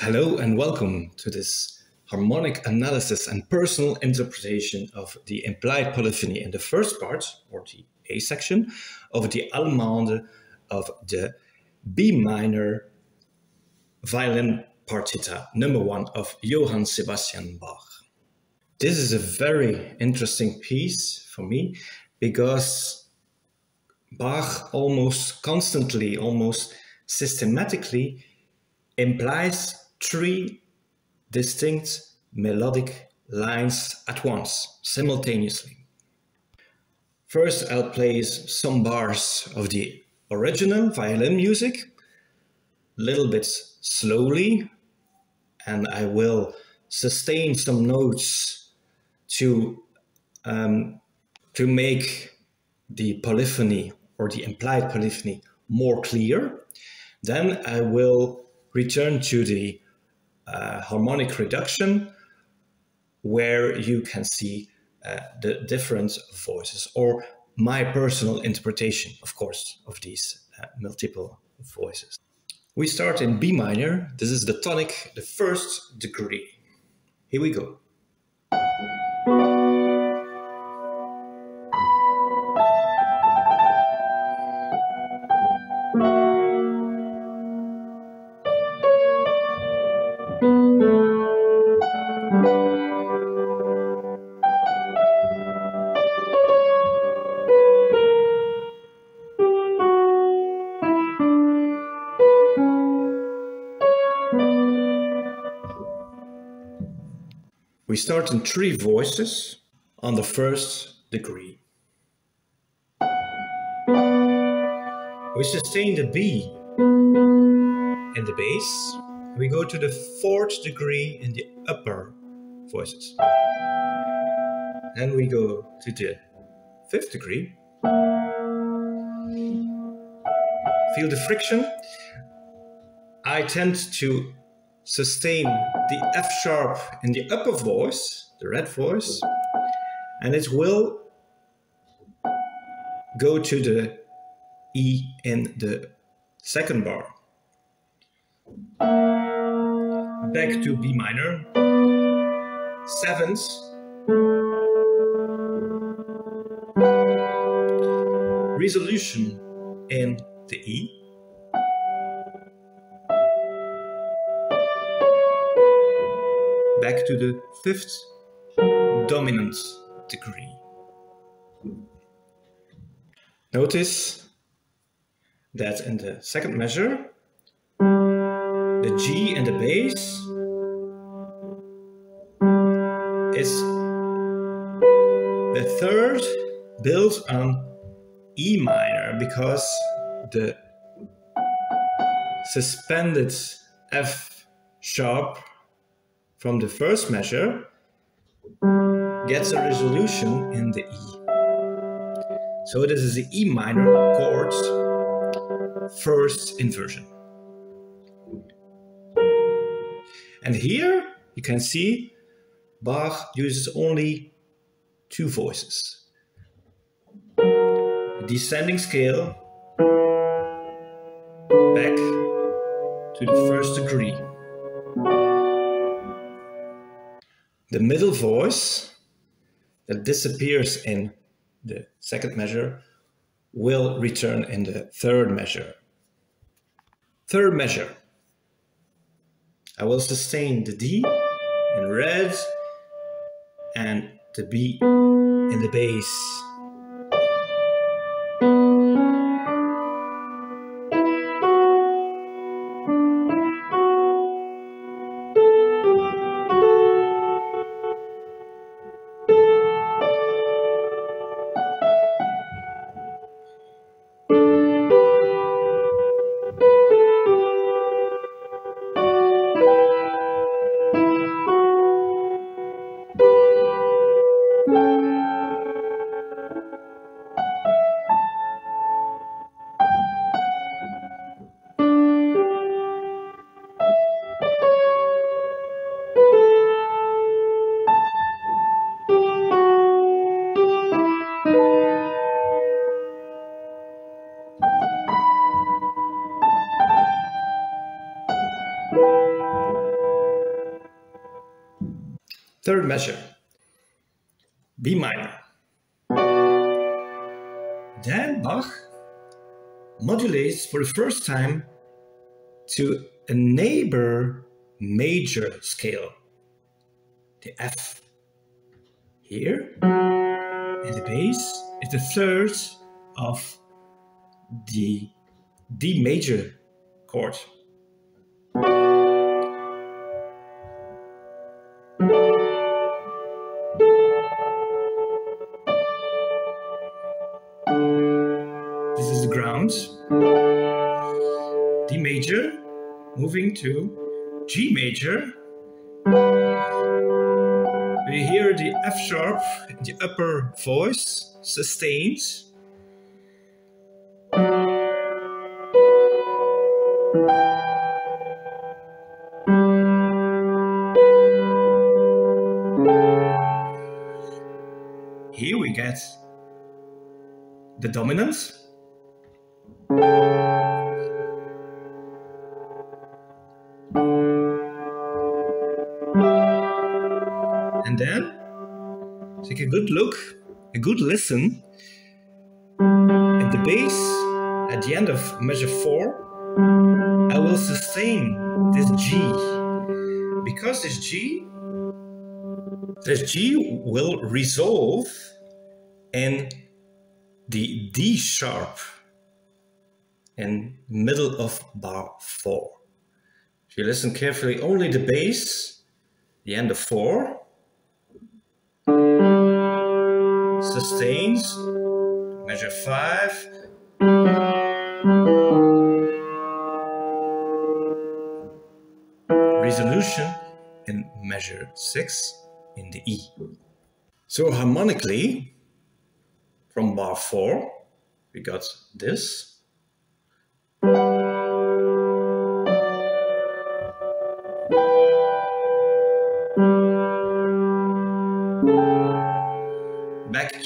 Hello and welcome to this harmonic analysis and personal interpretation of the implied polyphony in the first part, or the A section, of the Allemande of the B minor violin partita number one of Johann Sebastian Bach. This is a very interesting piece for me because Bach almost constantly, almost systematically implies three distinct melodic lines at once, simultaneously. First, I'll play some bars of the original violin music, a little bit slowly, and I will sustain some notes to, um, to make the polyphony or the implied polyphony more clear. Then I will return to the uh, harmonic reduction where you can see uh, the different voices or my personal interpretation, of course, of these uh, multiple voices. We start in B minor. This is the tonic, the first degree. Here we go. Start in three voices on the first degree. We sustain the B in the bass. We go to the fourth degree in the upper voices. Then we go to the fifth degree. Feel the friction. I tend to sustain the F sharp in the upper voice, the red voice, and it will go to the E in the second bar. Back to B minor, seventh, resolution in the E, back to the fifth dominant degree. Notice that in the second measure, the G and the bass is the third built on E minor because the suspended F sharp from the first measure gets a resolution in the E. So this is the E minor chord first inversion. And here you can see Bach uses only two voices. Descending scale back to the first degree. The middle voice that disappears in the second measure will return in the third measure. Third measure. I will sustain the D in red and the B in the bass. Third measure, B minor. Then Bach modulates for the first time to a neighbor major scale, the F. Here, and the bass is the third of the D major chord. Major, moving to G major. We hear the F sharp, the upper voice, sustained. Here we get the dominant. Take a good look, a good listen at the bass at the end of measure 4. I will sustain this G because this G this G will resolve in the D sharp in middle of bar 4. If you listen carefully, only the bass, the end of 4, sustains, measure 5, resolution in measure 6 in the E. So harmonically, from bar 4, we got this.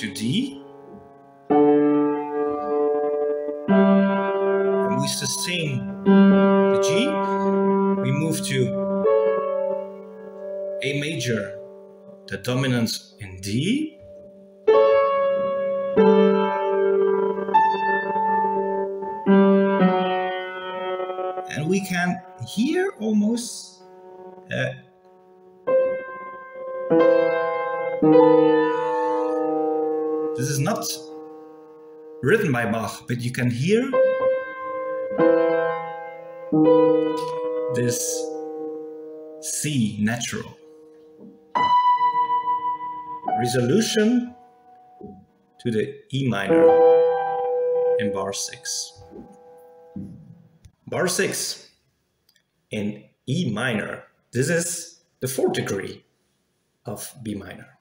To D. And we sustain the G. We move to A major, the dominance in D. And we can hear almost uh, this is not written by Bach, but you can hear this C natural. Resolution to the E minor in bar 6. Bar 6 in E minor. This is the fourth degree of B minor.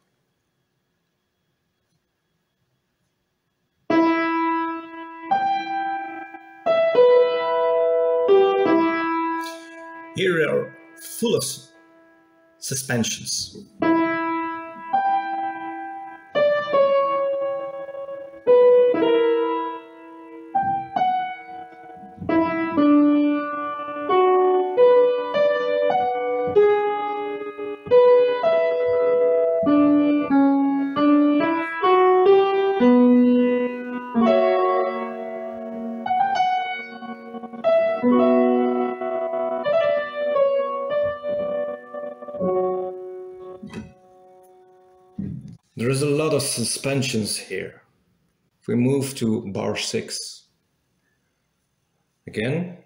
Here are full of suspensions. There is a lot of suspensions here. If we move to bar 6, again,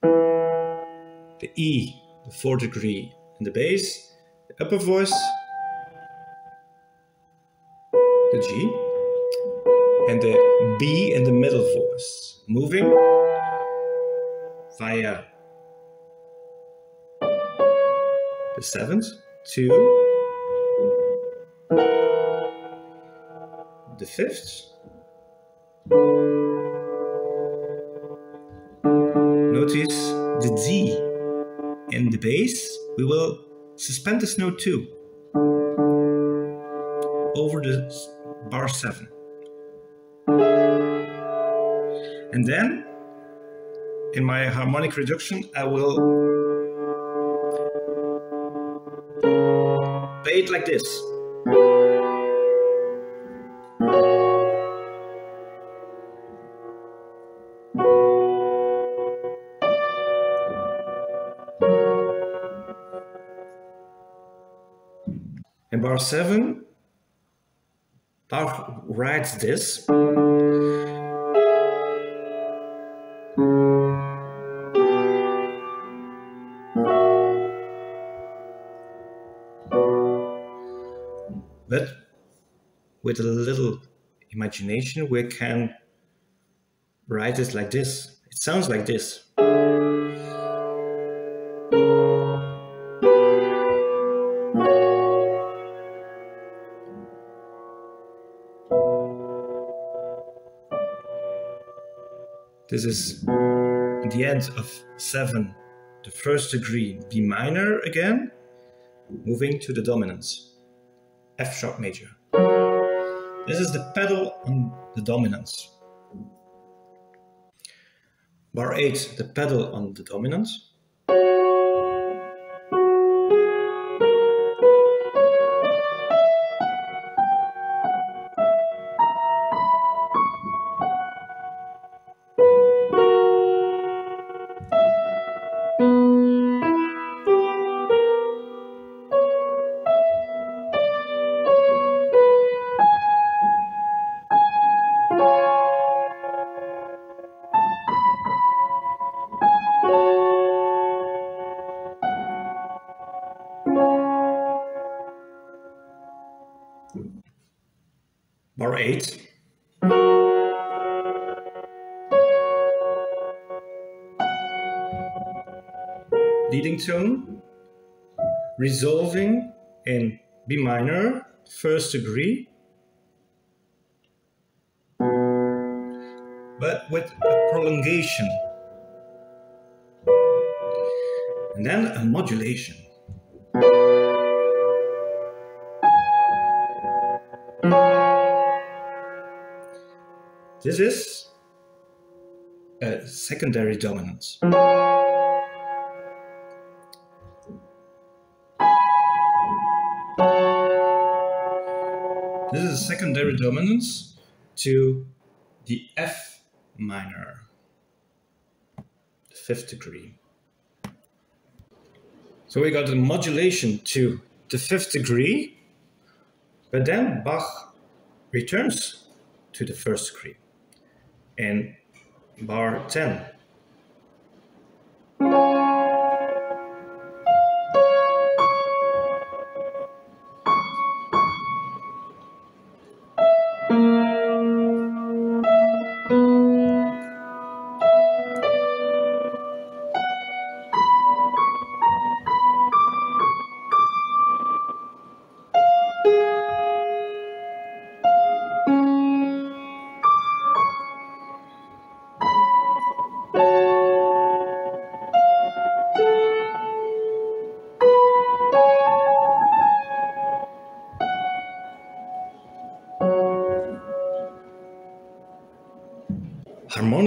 the E, the fourth degree in the bass, the upper voice, the G, and the B in the middle voice, moving. Via the seventh, two, the fifth. Notice the D in the bass. We will suspend this note too over the bar 7. And then in my harmonic reduction, I will play it like this. In bar 7, Bach writes this. But with a little imagination, we can write it like this. It sounds like this. This is the end of 7, the first degree B minor again, moving to the dominance, F sharp major. This is the pedal on the dominance. Bar 8, the pedal on the dominance. 8. Leading tone, resolving in B minor, first degree, but with a prolongation. And then a modulation. This is a secondary dominance. This is a secondary dominance to the F minor, the fifth degree. So we got a modulation to the fifth degree, but then Bach returns to the first degree in bar 10.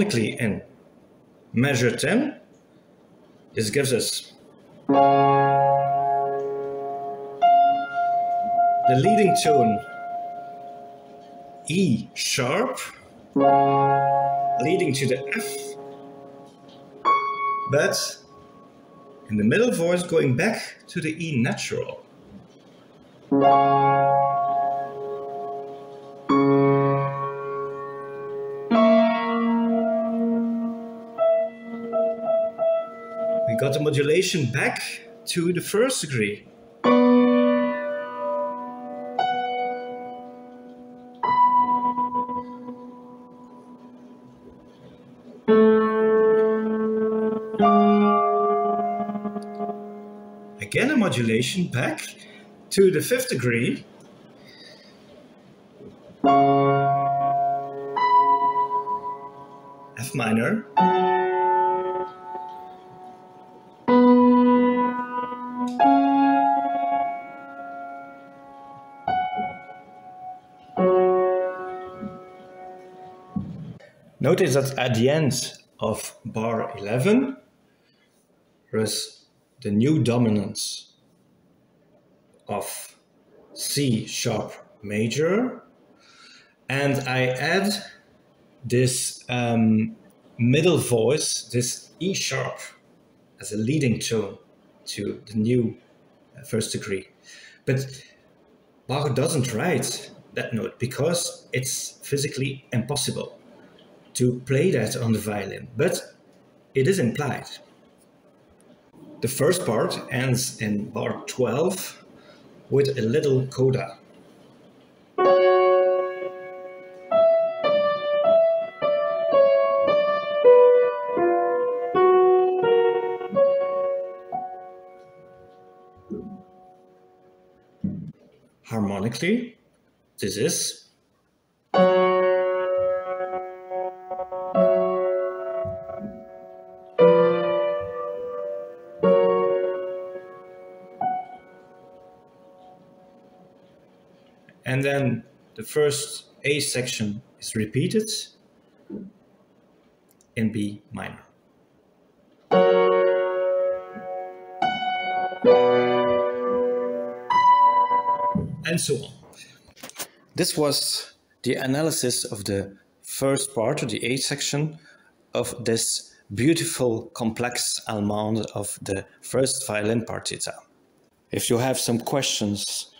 Harmonically in measure 10, this gives us the leading tone E sharp, leading to the F, but in the middle voice going back to the E natural. The modulation back to the first degree. Again a modulation back to the fifth degree. Notice that at the end of bar 11, there is the new dominance of C sharp major, and I add this um, middle voice, this E sharp, as a leading tone to the new uh, first degree. But Bach doesn't write that note because it's physically impossible to play that on the violin, but it is implied. The first part ends in bar 12 with a little coda. Harmonically, this is and then the first A section is repeated in B minor. And so on. This was the analysis of the first part, of the A section, of this beautiful complex allemande of the first violin partita. If you have some questions,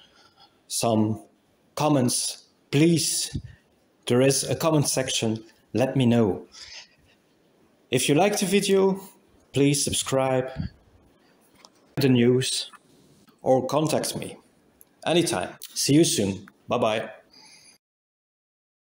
some comments, please, there is a comment section, let me know. If you like the video, please subscribe, the news, or contact me anytime. See you soon. Bye bye.